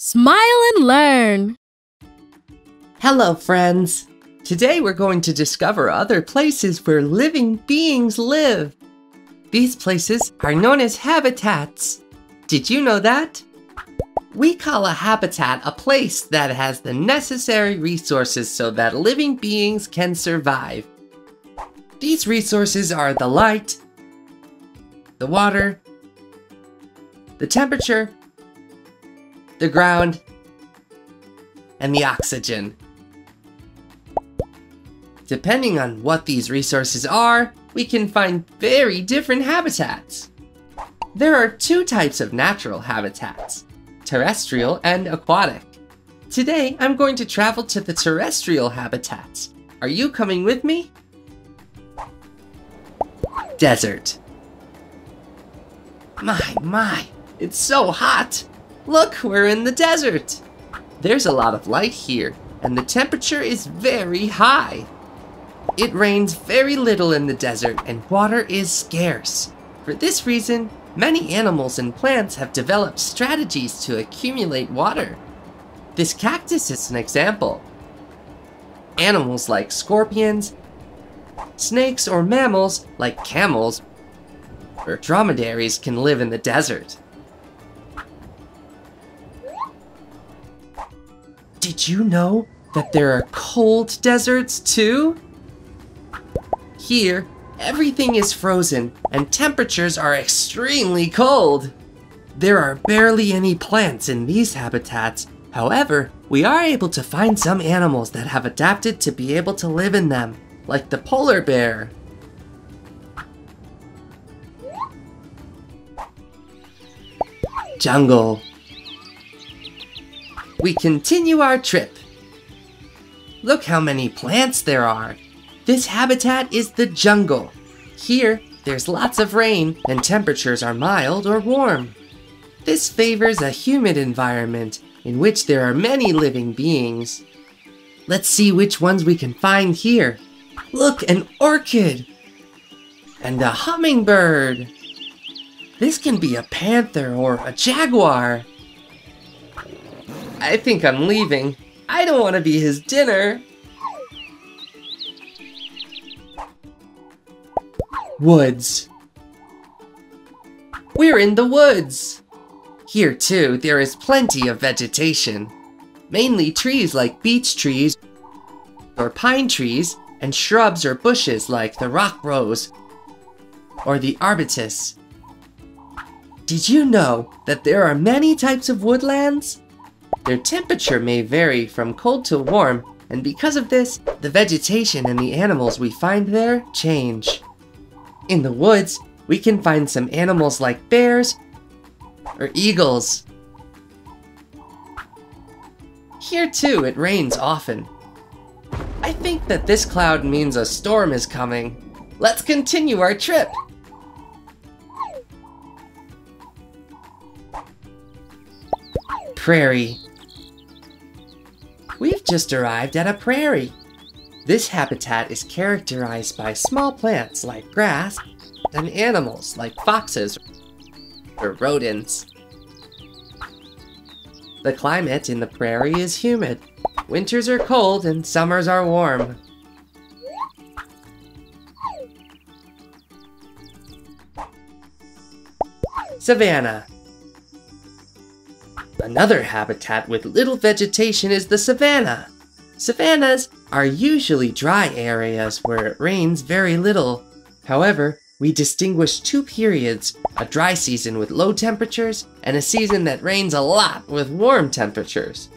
Smile and learn. Hello, friends. Today we're going to discover other places where living beings live. These places are known as habitats. Did you know that? We call a habitat a place that has the necessary resources so that living beings can survive. These resources are the light, the water, the temperature, the ground, and the oxygen. Depending on what these resources are, we can find very different habitats. There are two types of natural habitats, terrestrial and aquatic. Today, I'm going to travel to the terrestrial habitats. Are you coming with me? Desert. My, my, it's so hot. Look, we're in the desert. There's a lot of light here, and the temperature is very high. It rains very little in the desert, and water is scarce. For this reason, many animals and plants have developed strategies to accumulate water. This cactus is an example. Animals like scorpions, snakes, or mammals like camels or dromedaries can live in the desert. Did you know that there are cold deserts too? Here, everything is frozen and temperatures are extremely cold. There are barely any plants in these habitats. However, we are able to find some animals that have adapted to be able to live in them, like the polar bear. Jungle. We continue our trip. Look how many plants there are. This habitat is the jungle. Here, there's lots of rain and temperatures are mild or warm. This favors a humid environment in which there are many living beings. Let's see which ones we can find here. Look, an orchid! And a hummingbird! This can be a panther or a jaguar. I think I'm leaving. I don't want to be his dinner. Woods. We're in the woods. Here too, there is plenty of vegetation. Mainly trees like beech trees or pine trees and shrubs or bushes like the rock rose or the arbutus. Did you know that there are many types of woodlands? Their temperature may vary from cold to warm, and because of this, the vegetation and the animals we find there change. In the woods, we can find some animals like bears or eagles. Here too, it rains often. I think that this cloud means a storm is coming. Let's continue our trip. Prairie. Just arrived at a prairie. This habitat is characterized by small plants like grass and animals like foxes or rodents. The climate in the prairie is humid. Winters are cold and summers are warm. Savannah. Another habitat with little vegetation is the savanna. Savannas are usually dry areas where it rains very little. However, we distinguish two periods, a dry season with low temperatures and a season that rains a lot with warm temperatures.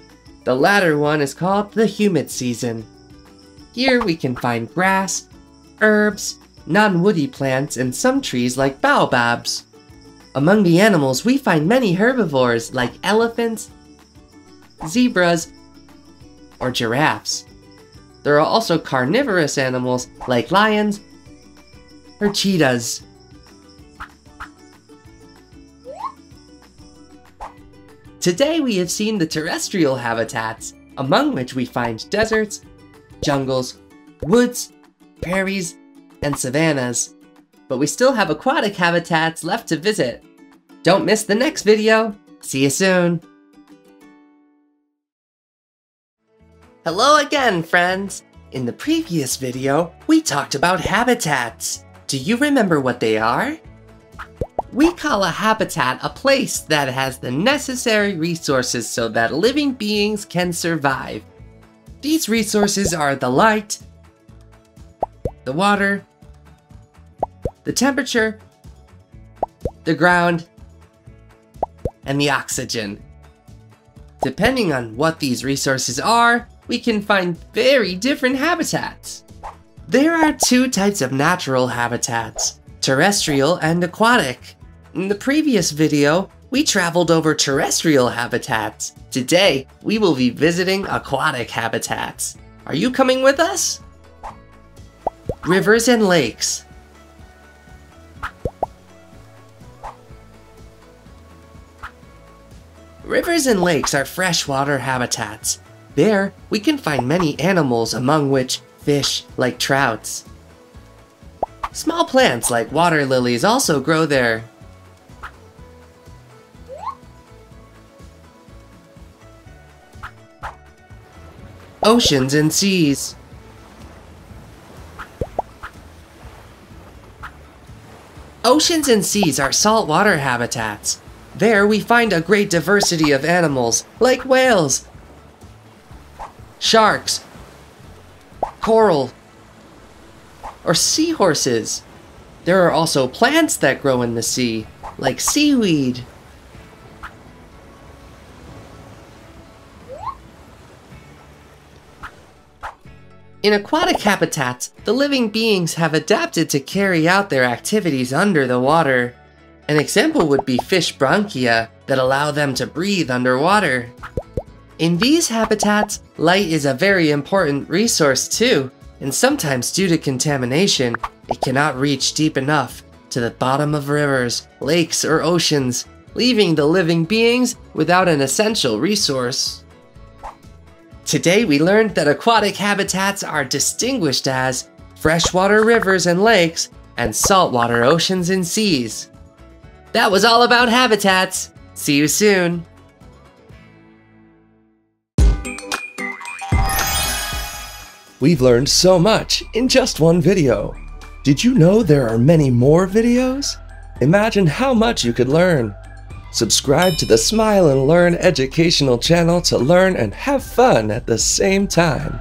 The latter one is called the humid season. Here we can find grass, herbs, non-woody plants, and some trees like baobabs. Among the animals, we find many herbivores like elephants, zebras, or giraffes. There are also carnivorous animals like lions or cheetahs. Today we have seen the terrestrial habitats, among which we find deserts, jungles, woods, prairies, and savannas. But we still have aquatic habitats left to visit. Don't miss the next video. See you soon. Hello again, friends! In the previous video, we talked about habitats. Do you remember what they are? We call a habitat a place that has the necessary resources so that living beings can survive. These resources are the light, the water, the temperature, the ground, and the oxygen. Depending on what these resources are, we can find very different habitats. There are two types of natural habitats, terrestrial and aquatic. In the previous video, we traveled over terrestrial habitats. Today, we will be visiting aquatic habitats. Are you coming with us? Rivers and lakes. Rivers and lakes are freshwater habitats. There, we can find many animals among which fish like trouts. Small plants like water lilies also grow there. Oceans and seas. Oceans and seas are saltwater habitats. There we find a great diversity of animals, like whales, sharks, coral, or seahorses. There are also plants that grow in the sea, like seaweed. In aquatic habitats, the living beings have adapted to carry out their activities under the water. An example would be fish branchia that allow them to breathe underwater. In these habitats, light is a very important resource too, and sometimes due to contamination, it cannot reach deep enough to the bottom of rivers, lakes, or oceans, leaving the living beings without an essential resource. Today we learned that aquatic habitats are distinguished as freshwater rivers and lakes and saltwater oceans and seas. That was all about habitats. See you soon. We've learned so much in just one video. Did you know there are many more videos? Imagine how much you could learn. Subscribe to the Smile and Learn educational channel to learn and have fun at the same time.